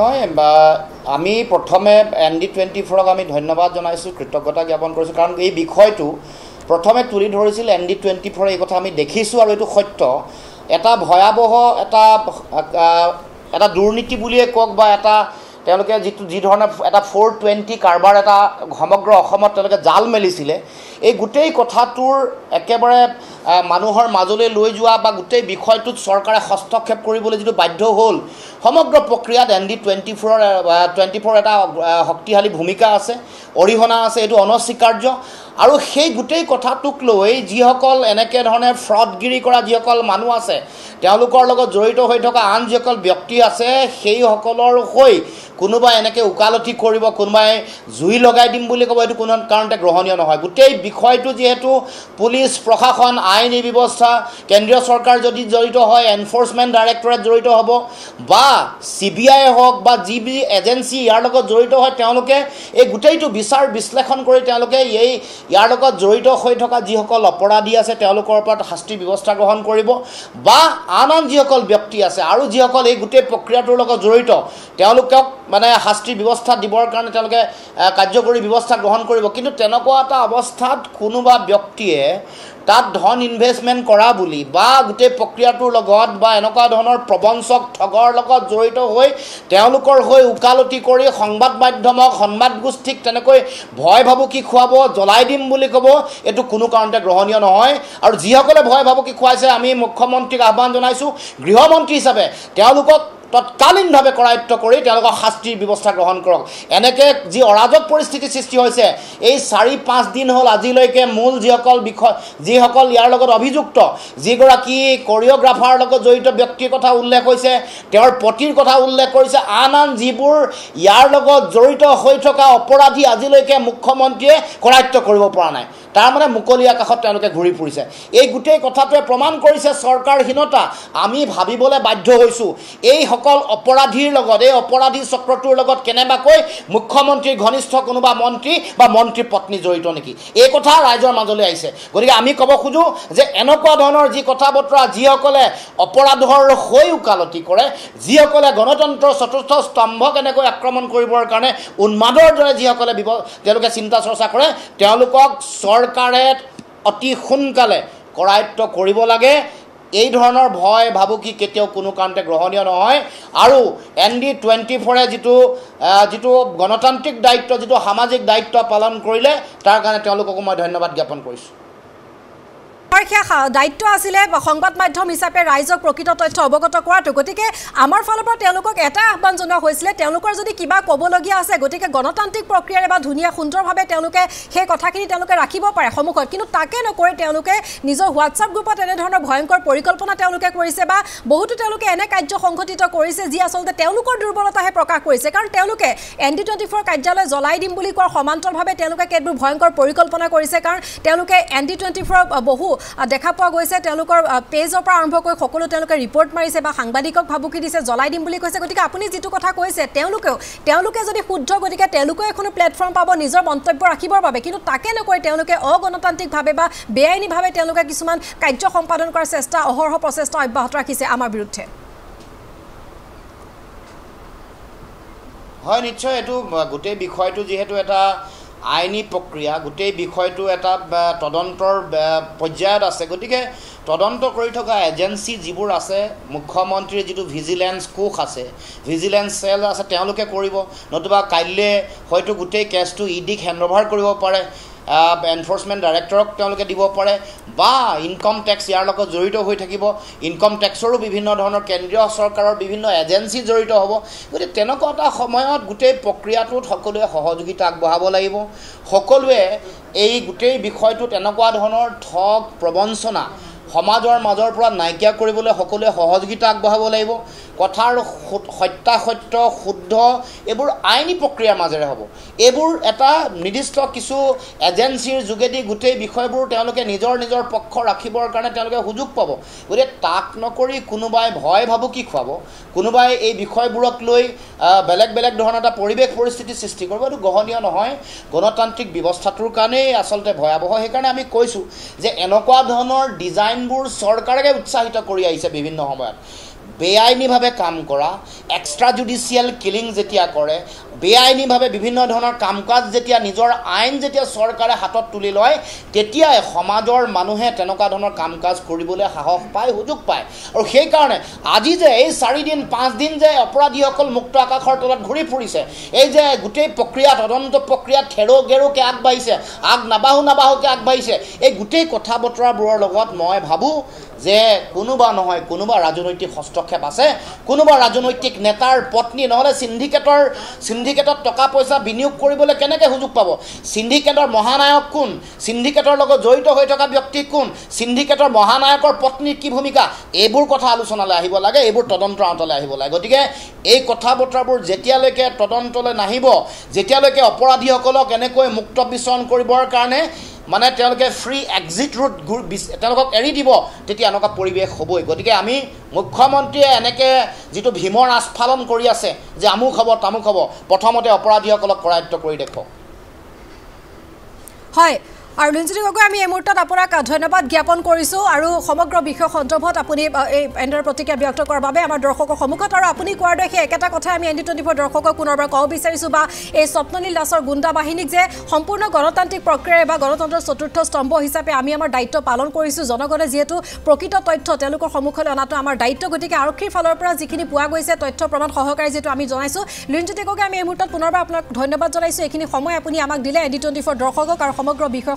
নহয় বা আমি প্ৰথমে এন ডি টুৱেণ্টি ফ'ৰক আমি ধন্যবাদ জনাইছোঁ কৃতজ্ঞতা জ্ঞাপন কৰিছোঁ কাৰণ এই বিষয়টো প্ৰথমে তুলি ধৰিছিল এন ডি টুৱেণ্টি ফ'ৰ এই কথা আমি দেখিছোঁ আৰু এইটো সত্য। এটা ভয়াৱহ এটা এটা দুৰ্নীতি বুলিয়ে কওক বা এটা তেওঁলোকে যিটো যি ধৰণে এটা ফ'ৰ টুৱেণ্টি কাৰবাৰ এটা সমগ্ৰ অসমত তেওঁলোকে জাল মেলিছিলে এই গোটেই কথাটোৰ একেবাৰে মানুহৰ মাজলৈ লৈ যোৱা বা গোটেই বিষয়টোত চৰকাৰে হস্তক্ষেপ কৰিবলৈ যিটো বাধ্য হ'ল সমগ্ৰ প্ৰক্ৰিয়াত এন ডি টুৱেণ্টি ফ'ৰৰ টুৱেণ্টি ফ'ৰ এটা শক্তিশালী ভূমিকা আছে অৰিহণা আছে এইটো অনস্বীকাৰ্য। আৰু সেই গোটেই কথাটোক লৈ যিসকল এনেকৈ ধৰণে ফ্ৰডগিৰি কৰা যিসকল মানুহ আছে তেওঁলোকৰ লগত জড়িত হৈ থকা আন যিসকল ব্যক্তি আছে সেইসকলৰ হৈ কোনোবাই এনেকৈ ওকালতি কৰিব কোনোবাই জুই লগাই দিম বুলি ক'ব এইটো কোনো কাৰণতে গ্ৰহণীয় নহয়। গোটেই বিষয়টো যিহেতু পুলিচ প্ৰশাসন আইনী ব্যৱস্থা কেন্দ্ৰীয় চৰকাৰ যদি জড়িত হয় এনফৰ্চমেণ্ট ডাইৰেক্টৰেট জড়িত হ'ব বা চি বি আই হওক বা যি যি এজেঞ্চি ইয়াৰ লগত জড়িত হয় তেওঁলোকে এই গোটেইটো বিচাৰ বিশ্লেষণ কৰি তেওঁলোকে এই ইয়াৰ লগত জড়িত হৈ থকা যিসকল অপৰাধী আছে তেওঁলোকৰ ওপৰত শাস্তিৰ ব্যৱস্থা গ্ৰহণ কৰিব বা আন আন যিসকল ব্যক্তি আছে আৰু যিসকল এই গোটেই প্ৰক্ৰিয়াটোৰ লগত জড়িত তেওঁলোকক মানে শাস্তিৰ ব্যৱস্থা দিবৰ কাৰণে তেওঁলোকে কাৰ্যকৰী ব্যৱস্থা গ্ৰহণ কৰিব। কিন্তু তেনেকুৱা এটা অৱস্থাত কোনোবা ব্যক্তিয়ে তাত ধন ইনভেষ্টমেণ্ট কৰা বুলি বা গোটেই প্ৰক্ৰিয়াটোৰ লগত বা এনেকুৱা ধৰণৰ প্ৰবঞ্চক ঠগৰ লগত জড়িত হৈ তেওঁলোকৰ হৈ ওকালতি কৰি সংবাদ মাধ্যমক সংবাদ গোষ্ঠীক তেনেকৈ ভয় ভাবুকি খুৱাব জ্বলাই দিম বুলি ক'ব এইটো কোনো কাৰণতে গ্ৰহণীয় নহয়। আৰু যিসকলে ভয় ভাবুকি খুৱাইছে আমি মুখ্যমন্ত্ৰীক আহ্বান জনাইছোঁ গৃহমন্ত্ৰী হিচাপে তেওঁলোকক তৎকালীনভাৱে কৰায়ত্ব কৰি তেওঁলোকক শাস্তিৰ ব্যৱস্থা গ্ৰহণ কৰক। এনেকৈ যি অৰাজক পৰিস্থিতিৰ সৃষ্টি হৈছে এই চাৰি পাঁচ দিন হ'ল আজিলৈকে মূল যিসকল বিষয় যিসকল ইয়াৰ লগত অভিযুক্ত যিগৰাকী কৰিঅ'গ্ৰাফাৰ লগত জড়িত ব্যক্তিৰ কথা উল্লেখ হৈছে তেওঁৰ পতিৰ কথা উল্লেখ কৰিছে আন আন যিবোৰ ইয়াৰ লগত জড়িত হৈ থকা অপৰাধী আজিলৈকে মুখ্যমন্ত্ৰীয়ে কৰায়ত্ব কৰিব পৰা নাই। তাৰমানে মুকলি আকাশত তেওঁলোকে ঘূৰি ফুৰিছে। এই গোটেই কথাটোৱে প্ৰমাণ কৰিছে চৰকাৰহীনতা। আমি ভাবিবলৈ বাধ্য হৈছোঁ। এইসকল অপৰাধীৰ লগত এই অপৰাধী চক্ৰটোৰ লগত কেনেবাকৈ মুখ্যমন্ত্ৰীৰ ঘনিষ্ঠ কোনোবা মন্ত্ৰী বা মন্ত্ৰীৰ পত্নী জড়িত নেকি? এই কথা ৰাইজৰ মাজলৈ আহিছে। গতিকে আমি ক'ব খোজোঁ যে এনেকুৱা ধৰণৰ যি কথা বতৰা যিসকলে অপৰাধৰ হৈ ওকালতি কৰে যিসকলে গণতন্ত্ৰৰ চতুৰ্থ স্তম্ভক এনেকৈ আক্ৰমণ কৰিবৰ কাৰণে উন্মাদৰ দৰে যিসকলে তেওঁলোকে চিন্তা চৰ্চা কৰে তেওঁলোকক চৰকাৰে অতি সোনকালে কৰায়ত্ব কৰিব লাগে। এই ধৰণৰ ভয় ভাবুকি কেতিয়াও কোনো কাৰণতে গ্ৰহণীয় নহয়। আৰু এন ডি টুৱেণ্টি ফ'ৰে যিটো যিটো গণতান্ত্ৰিক দায়িত্ব যিটো সামাজিক দায়িত্ব পালন কৰিলে তাৰ কাৰণে তেওঁলোককো মই ধন্যবাদ জ্ঞাপন কৰিছোঁ। আমাৰ সেয়া সা- দায়িত্ব আছিলে সংবাদ মাধ্যম হিচাপে ৰাইজক প্ৰকৃত তথ্য অৱগত কৰাটো। গতিকে আমাৰ ফালৰ পৰা তেওঁলোকক এটা আহ্বান জনোৱা হৈছিলে তেওঁলোকৰ যদি কিবা ক'বলগীয়া আছে গতিকে গণতান্ত্ৰিক প্ৰক্ৰিয়াৰে বা ধুনীয়া সুন্দৰভাৱে তেওঁলোকে সেই কথাখিনি তেওঁলোকে ৰাখিব পাৰে সন্মুখত। কিন্তু তাকে নকৰি তেওঁলোকে নিজৰ হোৱাটছআপ গ্ৰুপত এনেধৰণৰ ভয়ংকৰ পৰিকল্পনা তেওঁলোকে কৰিছে বা বহুতো তেওঁলোকে এনে কাৰ্য সংঘটিত কৰিছে যি আচলতে তেওঁলোকৰ দুৰ্বলতাহে প্ৰকাশ কৰিছে। কাৰণ তেওঁলোকে এন ডি টুৱেণ্টি ফ'ৰ কাৰ্যালয় জ্বলাই দিম বুলি কোৱাৰ সমান্তৰভাৱে তেওঁলোকে কেতবোৰ ভয়ংকৰ পৰিকল্পনা কৰিছে। কাৰণ তেওঁলোকে এন ডি টুৱেণ্টি ফ'ৰক বহু দেখা পোৱা গৈছে তেওঁলোকৰ পেজৰ পৰা আৰম্ভ কৰি সকলো তেওঁলোকে ৰিপৰ্ট মাৰিছে বা সাংবাদিকক ভাবুকি দিছে জ্বলাই দিম বুলি কৈছে। গতিকে আপুনি যিটো কথা কৈছে তেওঁলোকেও তেওঁলোকে যদি শুদ্ধ গতিকে তেওঁলোকেও এখনো প্লেটফৰ্ম পাব নিজৰ মন্তব্য ৰাখিবৰ বাবে। কিন্তু তাকে নকৰি তেওঁলোকে অগণতান্ত্ৰিকভাৱে বা বেআইনীভাৱে তেওঁলোকে কিছুমান কাৰ্য সম্পাদন কৰাৰ চেষ্টা অহৰহ প্ৰচেষ্টা অব্যাহত ৰাখিছে আমাৰ বিৰুদ্ধে। হয় নিশ্চয়। এইটো গোটেই বিষয়টো যিহেতু এটা আইনী প্ৰক্ৰিয়া গোটেই বিষয়টো এটা তদন্তৰ পৰ্যায়ত আছে। গতিকে তদন্ত কৰি থকা এজেঞ্চি যিবোৰ আছে মুখ্যমন্ত্ৰীৰ যিটো ভিজিলেঞ্চ কোষ আছে ভিজিলেঞ্চ চেল আছে তেওঁলোকে কৰিব। নতুবা কাইলৈ হয়তো গোটেই কেছটো ই ডিক হেণ্ডঅভাৰ কৰিব পাৰে। এনফৰ্চমেণ্ট ডাইৰেক্টৰক তেওঁলোকে দিব পাৰে বা ইনকম টেক্স ইয়াৰ লগত জড়িত হৈ থাকিব। ইনকম টেক্সৰো বিভিন্ন ধৰণৰ কেন্দ্ৰীয় চৰকাৰৰ বিভিন্ন এজেঞ্চি জড়িত হ'ব। গতিকে তেনেকুৱা এটা সময়ত গোটেই প্ৰক্ৰিয়াটোত সকলোৱে সহযোগিতা আগবঢ়াব লাগিব। সকলোৱে এই গোটেই বিষয়টোত এনেকুৱা ধৰণৰ ঠগ প্ৰবঞ্চনা সমাজৰ মাজৰ পৰা নাইকিয়া কৰিবলৈ সকলোৱে সহযোগিতা আগবঢ়াব লাগিব। কথাৰ সত্যাসত্য শুদ্ধ এইবোৰ আইনী প্ৰক্ৰিয়াৰ মাজেৰে হ'ব। এইবোৰ এটা নিৰ্দিষ্ট কিছু এজেঞ্চিৰ যোগেদি গোটেই বিষয়বোৰ তেওঁলোকে নিজৰ নিজৰ পক্ষ ৰাখিবৰ কাৰণে তেওঁলোকে সুযোগ পাব। গতিকে তাক নকৰি কোনোবাই ভয় ভাবুকি খুৱাব? কোনোবাই এই বিষয়বোৰক লৈ বেলেগ বেলেগ ধৰণৰ এটা পৰিৱেশ পৰিস্থিতি সৃষ্টি কৰিব। এইটো গ্ৰহণীয় নহয়। গণতান্ত্ৰিক ব্যৱস্থাটোৰ কাৰণেই আচলতে ভয়াৱহ। সেইকাৰণে আমি কৈছোঁ যে এনেকুৱা ধৰণৰ ডিজাইনবোৰ চৰকাৰে উৎসাহিত কৰি আহিছে বিভিন্ন সময়ত। বেআইনীভাৱে কাম কৰা এক্সট্ৰা জুডিচিয়েল কিলিং যেতিয়া কৰে বেআইনীভাৱে বিভিন্ন ধৰণৰ কাম কাজ যেতিয়া নিজৰ আইন যেতিয়া চৰকাৰে হাতত তুলি লয় তেতিয়াই সমাজৰ মানুহে তেনেকুৱা ধৰণৰ কাম কাজ কৰিবলৈ সাহস পায় সুযোগ পায়। আৰু সেইকাৰণে আজি যে এই চাৰিদিন পাঁচদিন যে অপৰাধীসকল মুক্ত আকাশৰ তলত ঘূৰি ফুৰিছে এই যে গোটেই প্ৰক্ৰিয়া তদন্ত প্ৰক্ৰিয়াত থেৰো গেৰোকৈ আগবাঢ়িছে আগ নাবাহো নাবাহোকৈ আগবাঢ়িছে এই গোটেই কথা বতৰাবোৰৰ লগত মই ভাবোঁ যে কোনোবা নহয় কোনোবা ৰাজনৈতিক হস্তক্ষেপ আছে। কোনোবা ৰাজনৈতিক নেতাৰ পত্নী নহ'লে চিণ্ডিকেটৰ চিণ্ডিকেটত টকা পইচা বিনিয়োগ কৰিবলৈ কেনেকৈ সুযোগ পাব? চিণ্ডিকেটৰ মহানায়ক কোন? চিণ্ডিকেটৰ লগত জড়িত হৈ থকা ব্যক্তি কোন? চিণ্ডিকেটৰ মহানায়কৰ পত্নীৰ কি ভূমিকা? এইবোৰ কথা আলোচনালৈ আহিব লাগে এইবোৰ তদন্তৰ আঁতলৈ আহিব লাগে। গতিকে এই কথা বতৰাবোৰ যেতিয়ালৈকে তদন্তলৈ নাহিব যেতিয়ালৈকে অপৰাধীসকলক এনেকৈ মুক্ত বিচৰণ কৰিবৰ কাৰণে মানে তেওঁলোকে ফ্ৰী এক্সিট ৰুট তেওঁলোকক এৰি দিব তেতিয়া এনেকুৱা পৰিৱেশ হ'বই। গতিকে আমি মুখ্যমন্ত্ৰীয়ে এনেকৈ যিটো ভীমৰ আস্ফালন কৰি আছে যে আমুক হ'ব তামুক হ'ব প্ৰথমতে অপৰাধীসকলক কৰায়ত্ব কৰি দেখুৱাওক। হয় আৰু লিঞ্জিত গগৈ আমি এই মুহূৰ্তত আপোনাক ধন্যবাদ জ্ঞাপন কৰিছোঁ আৰু সমগ্ৰ বিষয় সন্দৰ্ভত আপুনি এই এনেদৰে প্ৰতিক্ৰিয়া ব্যক্ত কৰাৰ বাবে আমাৰ দৰ্শকৰ সন্মুখত আৰু আপুনি কোৱাৰ দৰে সেই একেটা কথাই আমি এন ডি টুৱেণ্টি ফ'ৰ দৰ্শকক পুনৰবাৰ ক'ব বিচাৰিছোঁ বা এই স্বপ্ননীল দাসৰ গুণ্ডা বাহিনীক যে সম্পূৰ্ণ গণতান্ত্ৰিক প্ৰক্ৰিয়াৰে বা গণতন্ত্ৰৰ চতুৰ্থ স্তম্ভ হিচাপে আমি আমাৰ দায়িত্ব পালন কৰিছোঁ জনগণে যিহেতু প্ৰকৃত তথ্য তেওঁলোকৰ সন্মুখলৈ অনাটো আমাৰ দায়িত্ব গতিকে আৰক্ষীৰ ফালৰ পৰা যিখিনি পোৱা গৈছে তথ্য প্ৰমাণ সহকাৰে যিহেতু আমি জনাইছোঁ। লিঞ্জিত গগৈ আমি এই মুহূৰ্তত পুনৰবাৰ আপোনাক ধন্যবাদ জনাইছোঁ। এইখিনি সময় আপুনি আমাক দিলে এন ডি টুৱেণ্টি ফ'ৰ দৰ্শকক আৰু সমগ্ৰ বিষয়